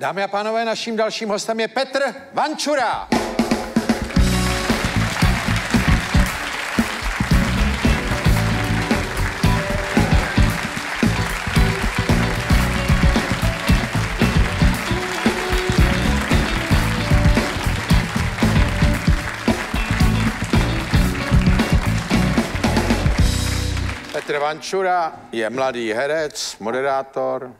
Dámy a pánové, naším dalším hostem je Petr Vančura. Petr Vančura je mladý herec, moderátor,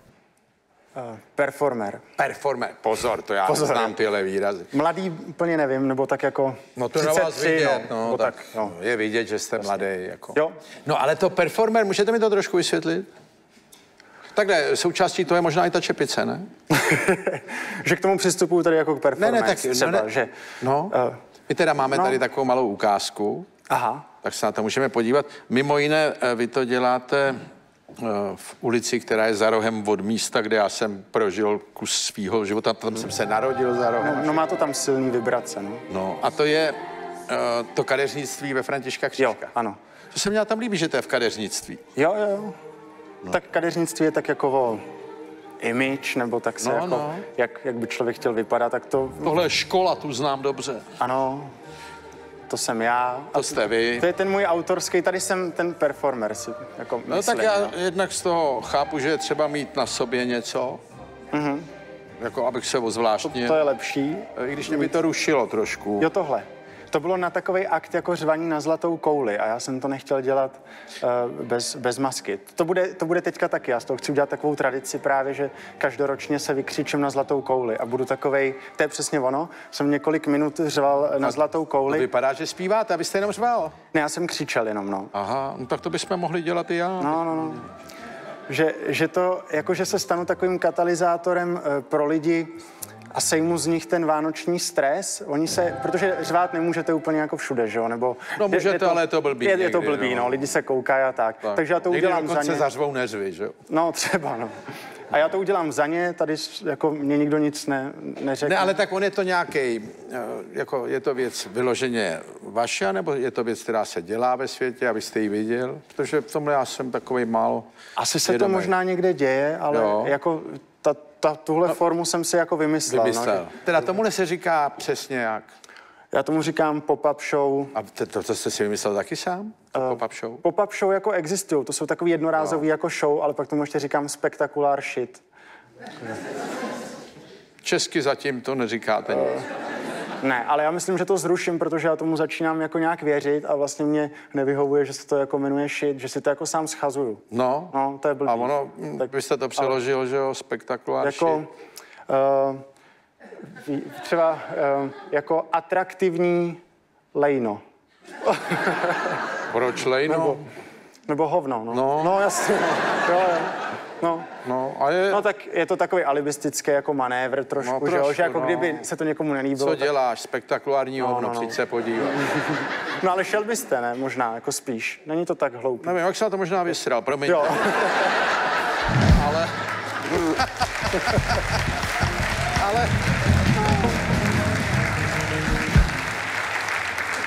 Uh, performer. performer. Pozor, to já Pozor. znám tyhle výrazy. Mladý úplně nevím, nebo tak jako No to na vás 33, vidět, no, no, tak, tak, no. je vidět, že jste mladý. Jako. Jo. No ale to performer, můžete mi to trošku vysvětlit? Takhle, součástí to je možná i ta čepice, ne? že k tomu přistupuju tady jako k Ne, performance. ne, tak třeba, no, ne. že... No, eh, my teda máme no. tady takovou malou ukázku, Aha, tak se na to můžeme podívat. Mimo jiné, eh, vy to děláte v ulici, která je za rohem od místa, kde já jsem prožil kus svého života, tam jsem se narodil za rohem. no, no má to tam silný vibrace, no. No, a to je eh, to kadeřnictví ve Františka Jo, Křížka. ano. To se mě tam líbí, že to je v kadeřnictví. Jo, jo, jo. No. Tak kadeřnictví je tak jako o image, nebo tak se No, jako, no. Jak, jak by člověk chtěl vypadat, tak to, Tohle je škola, tu znám dobře. ano, to jsem já. To jste vy. To je ten můj autorský, tady jsem ten performer, si jako No myslím, tak já no. jednak z toho chápu, že je třeba mít na sobě něco, mm-hmm. jako abych se ozvláštnil. Mhm. To je lepší. I když mě by to rušilo trošku. Jo, tohle. To bylo na takový akt jako řvaní na zlatou kouli a já jsem to nechtěl dělat uh, bez, bez masky. To bude, to bude teďka taky. Já z toho chci udělat takovou tradici právě, že každoročně se vykřičím na zlatou kouli a budu takovej, to je přesně ono, jsem několik minut řval na zlatou To kouli. vypadá, že zpíváte, abyste jenom řval. Ne, já jsem křičel jenom, no. Aha, no tak to bychom mohli dělat i já. No, no, no. Že, že to, jako že se stanu takovým katalyzátorem eh, pro lidi a sejmu z nich ten vánoční stres. Oni se, protože řvát nemůžete úplně jako všude, že jo? Nebo No, můžete, ale je to blbý Je, je to někdy, blbý, no. no. Lidi se koukají a tak. tak. Takže já to Někdy udělám za ně. zařvou neřvy, že jo? No, třeba, no. A já to udělám za ně, tady jako mě nikdo nic ne, neřekne. Ne, ale tak on je to nějaký, jako je to věc vyloženě vaše, nebo je to věc, která se dělá ve světě, abyste ji viděl? Protože v tomhle já jsem takový málo Asi se to vědomý. možná někde děje, ale Jo. jako ta, tuhle no, formu jsem si jako vymyslel. No, vymyslel. že- Teda tomuhle se říká přesně jak. já tomu říkám pop-up show. A to, to, to jste si vymyslel taky sám? To pop-up show? Pop-up show jako existují, to jsou takový jednorázový No. jako show, ale pak tomu ještě říkám spektakulár shit. Česky zatím to neříkáte nic. Ne, ale já myslím, že to zruším, protože já tomu začínám jako nějak věřit a vlastně mě nevyhovuje, že se to jako jmenuje shit, že si to jako sám schazuju. No, No, to je blbý. a ono, tak, Tak- byste to přeložil, že jo, spektakulár Jako, uh, třeba uh, jako atraktivní lejno. Proč lejno? Nebo, nebo hovno, no. No. no jasně, no. Jo, jo. No. No, a je, No tak je to takový alibistický jako manévr trošku, No, že, jo? trošku, že jako no. kdyby se to někomu nelíbilo. co tak- děláš? Spektakulární hovno, no, no. přijď se podívat. No ale šel byste, ne? Možná, jako spíš. Není to tak hloupý. Nevím, jak se na to možná vysral, promiň. Jo. Ale... ale...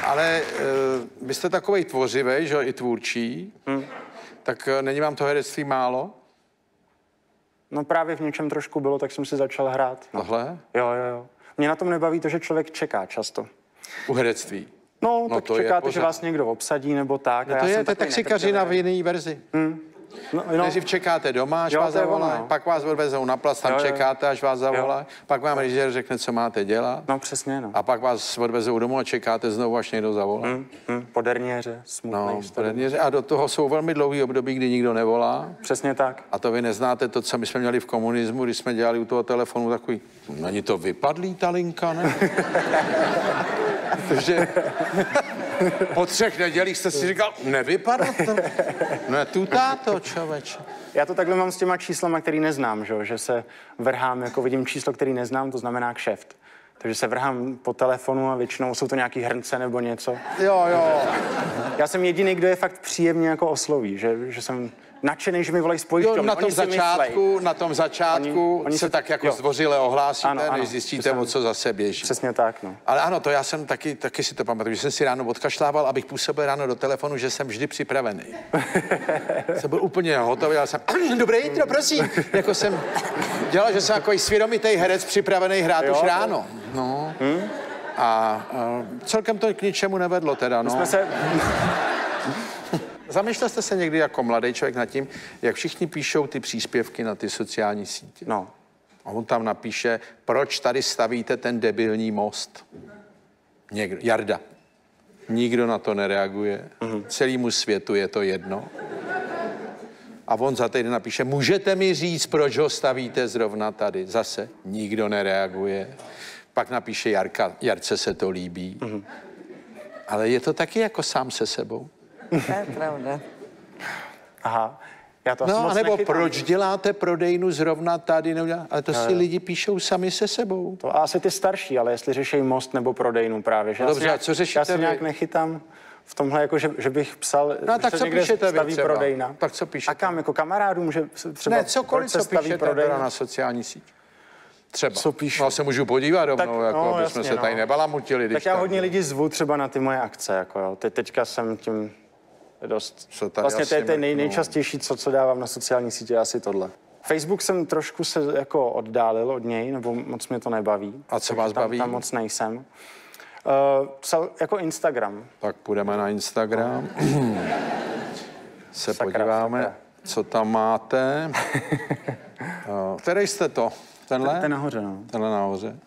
Ale uh, vy jste takový tvořivý, že i tvůrčí, hmm. tak uh, není vám to herectví málo? No právě v něčem trošku bylo, tak jsem si začal hrát. No. Tohle? Jo, jo, jo. Mě na tom nebaví to, že člověk čeká často. U herectví. No, No, tak to čekáte, že vás někdo obsadí nebo tak. No a to já je, jsem to je taxikařina v netrpělivý. jiné verzi. No, no, Nejdřív čekáte doma, až Jo, vás zavolají, no. pak vás odvezou na plac, tam Jo, čekáte, až vás zavolají, pak vám režisér řekne, co máte dělat, no přesně, no. a pak vás odvezou domů a čekáte znovu, až někdo zavolá. Hm, hm, po derniéře, smutný No, poradně, a do toho jsou velmi dlouhý období, kdy nikdo nevolá. Přesně tak. A to vy neznáte to, co my jsme měli v komunismu, když jsme dělali u toho telefonu takový, není to vypadlý ta linka, ne? Takže po třech nedělích jste si říkal, nevypadlo to? Ne, tutá to, čověče. Já to takhle mám s těma číslama, který neznám, že, jo? že se vrhám, jako vidím číslo, který neznám, to znamená kšeft. Takže se vrhám po telefonu a většinou jsou to nějaký hrnce nebo něco. Jo, jo. Já jsem jediný, kdo je fakt příjemně jako osloví, že, že jsem nadšený, že mi volají z Jo, pojišťovny. na tom Oni začátku, myslej. na tom začátku Oni- oni se tak jako jo. zdvořile ohlásíte, Ano, ano, než zjistíte, o co zase běží. Přesně tak, no. Ale ano, to já jsem taky, taky si to pamatuju, že jsem si ráno odkašlával, abych působil ráno do telefonu, že jsem vždy připravený. jsem byl úplně hotový, já jsem, dobré jitro, prosím. jako jsem dělal, že jsem jako svědomitý herec připravený hrát Jo, už ráno. No. A, a celkem to k ničemu nevedlo teda, no. Jsme se, Zamýšlel jste se někdy jako mladý člověk nad tím, jak všichni píšou ty příspěvky na ty sociální sítě? no, A on tam napíše, proč tady stavíte ten debilní most? Někdo, Jarda. Nikdo na to nereaguje. Mm-hmm. Celému světu je to jedno. A on za týden napíše, můžete mi říct, proč ho stavíte zrovna tady? Zase nikdo nereaguje. Pak napíše Jarka, Jarce se to líbí. Mm-hmm. Ale je to taky jako sám se sebou. To je pravda. aha, já to No, anebo nechytám. proč děláte prodejnu zrovna tady? Neudělá... Ale to si lidi píšou sami se sebou. To asi ty starší, ale jestli řeší most nebo prodejnu právě. Že No já dobře, nějak- co řešíte Já se vy? nějak nechytám v tomhle, jako že, že bych psal, No tak co někde píšete vy staví třeba? prodejna. Tak co píšete? A kam, jako kamarádům, že třeba Ne, cokoliv, co staví píšete prodejna? na sociální síť. Třeba. Co píšu? No, se můžu podívat rovnou, Tak, jako, no, aby jasně, jsme se tady no. nebalamutili. když Tak já hodně lidí zvu třeba na ty moje akce, jako jo. Teď, teďka jsem tím dost... Co tady vlastně to je to nej, mrknu. nejčastější, co, co dávám na sociální sítě, asi tohle. Facebook jsem trošku se jako oddálil od něj, nebo moc mě to nebaví. A co vás tam, baví? Tam moc nejsem. Uh, psal jako Instagram. Tak půjdeme na Instagram. se Sakra, podíváme, sakra. co tam máte. Eh, Který jste to? Tenhle? Ten nahoře, no. Tenhle nahoře.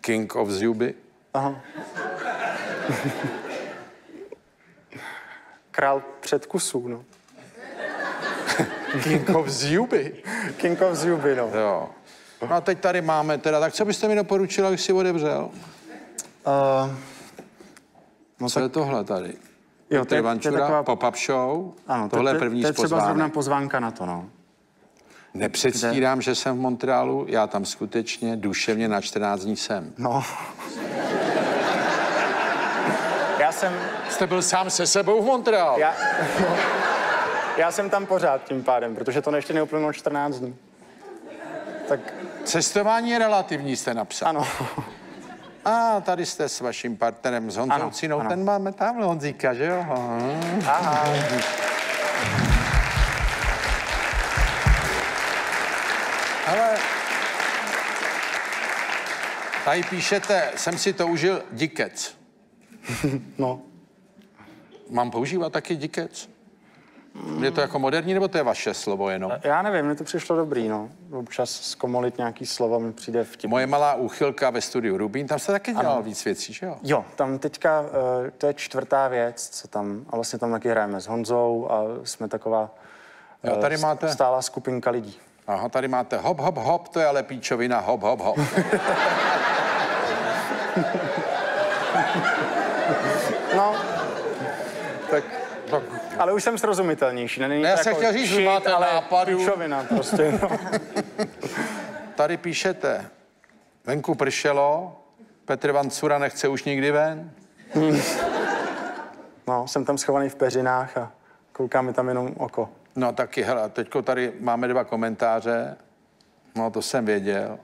King of Zuby. Aha. Král předkusů, no. King of Zuby. King of Zuby, no. Jo. No a teď tady máme teda, tak co byste mi doporučil, abych si odevřel? Uh, no Co je tohle tady? jo, to je, to je taková... pop-up show. Ano, Tohle to, je první to je třeba zrovna pozvánek. pozvánka na to, no. Nepředstírám, že jsem v Montrealu, já tam skutečně duševně na 14 dní jsem. No. Já jsem, Jste byl sám se sebou v Montrealu? já, já jsem tam pořád tím pádem, protože to ještě neuplynulo 14 dní. Tak Cestování je relativní, jste napsal. ano. A tady jste s vaším partnerem, s Honzou Ano, Cinou, ano. ten máme tamhle Honzíka, že jo? Aha. Aha. Ale tady píšete, jsem si to užil, dikec. No. Mám používat taky dikec? Je to jako moderní, nebo to je vaše slovo jenom? Já nevím, mně to přišlo dobrý, no. Občas zkomolit nějaký slova mi přijde vtip. Moje malá úchylka ve studiu Rubín, tam jste taky dělal víc věcí, že jo? Jo, tam teďka, eh, to je čtvrtá věc, co tam, a vlastně tam taky hrajeme s Honzou a jsme taková Jo, tady eh, máte- stálá skupinka lidí. Aha, tady máte hop, hop, hop, to je ale píčovina, hop, hop, hop. No, tak, tak ale už jsem srozumitelnější. Není Ne, já jsem jako chtěl říct, že máte ale nápadů. píčovina prostě, no. tady píšete, venku pršelo, Petr Vancura nechce už nikdy ven. no. jsem tam schovaný v peřinách a kouká mi tam jenom oko. No taky, hele, teďko tady máme dva komentáře. No, to jsem věděl.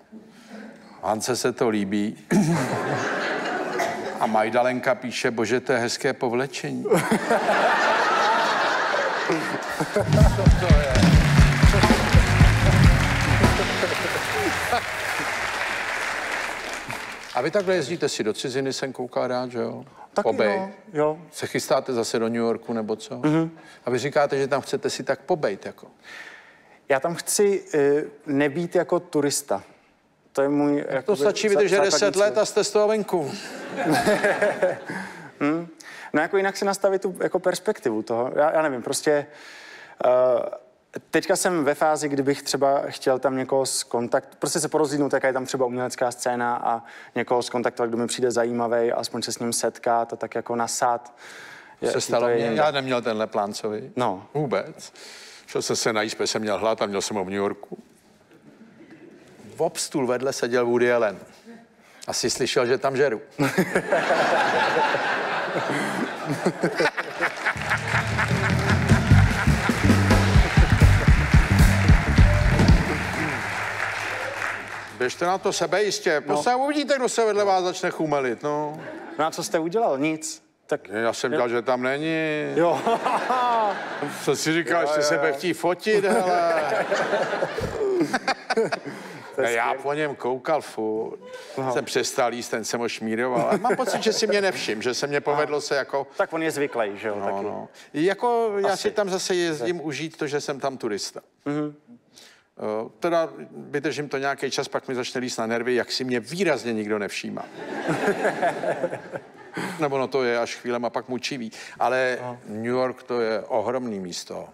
Hance se to líbí. A Majdalenka píše, bože, to je hezké povlečení. A vy takhle jezdíte si do ciziny, jsem koukal rád, že jo? Taky Pobej. no, jo. Se chystáte zase do New Yorku nebo co? Mm-hmm. A vy říkáte, že tam chcete si tak pobejt, jako. Já tam chci uh, nebýt jako turista. To je můj... To jakoby stačí za- vydržet základní 10 let a jste z toho venku. No jako jinak si nastavit tu jako perspektivu toho. Já, já nevím, prostě uh, teďka jsem ve fázi, kdybych třeba chtěl tam někoho skontakt, prostě se porozlídnout, jaká je tam třeba umělecká scéna a někoho skontaktovat, kdo mi přijde zajímavý, aspoň se s ním setkat a tak jako nasát. Se jaký stalo to je já neměl tenhle plán, co vy. No. Vůbec. Šel jsem se najíst, protože jsem měl hlad a měl jsem ho v New Yorku. V stůl vedle seděl Woody Allen. Asi slyšel, že tam žeru. Běžte na to sebejistě. No. Prostě no. uvidíte, kdo se vedle vás začne chumelit, no. No a co jste udělal? Nic. Tak... Já jsem dělal, že tam není. Jo. Co si říkáš, že sebe chtí fotit, hele. Ne, já po něm koukal furt. Jsem přestal jíst, ten jsem ho šmíroval. Ale mám pocit, že si mě nevšim, že se mě povedlo se jako... tak on je zvyklý, že jo? No, taky. no. Jako já Asi. si tam zase jezdím užít to, že jsem tam turista. Mm-hmm. Teda vydržím to nějaký čas, pak mi začne líst na nervy, jak si mě výrazně nikdo nevšímá. Nebo no to je až chvílema pak mučivý. Ale New York to je ohromný místo.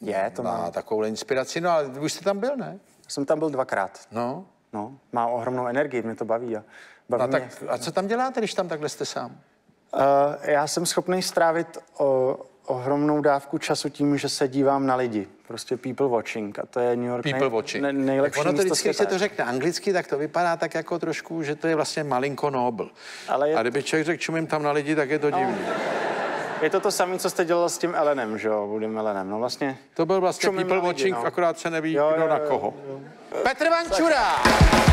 Je, to má. Má takovou inspiraci. No ale už jste tam byl, ne? Jsem tam byl dvakrát. No. No, má ohromnou energii, mě to baví. A, baví A, mě. tak, a co tam děláte, když tam takhle jste sám? Uh, já jsem schopný strávit o, ohromnou dávku času tím, že se dívám na lidi. Prostě people watching. A to je New York People watching. Ne, nejlepší ono to vždycky, když se to řekne anglicky, tak to vypadá tak jako trošku, že to je vlastně malinko nobl. Ale je- A kdyby člověk řekl, čumím tam na lidi, tak je to divný. Je to to samé, co jste dělal s tím Elenem, že jo? Budem Elenem. No vlastně... To byl vlastně people watching, no. akorát se neví, jo, kdo jo, na koho. Jo, jo. Petr Vančura! Tak.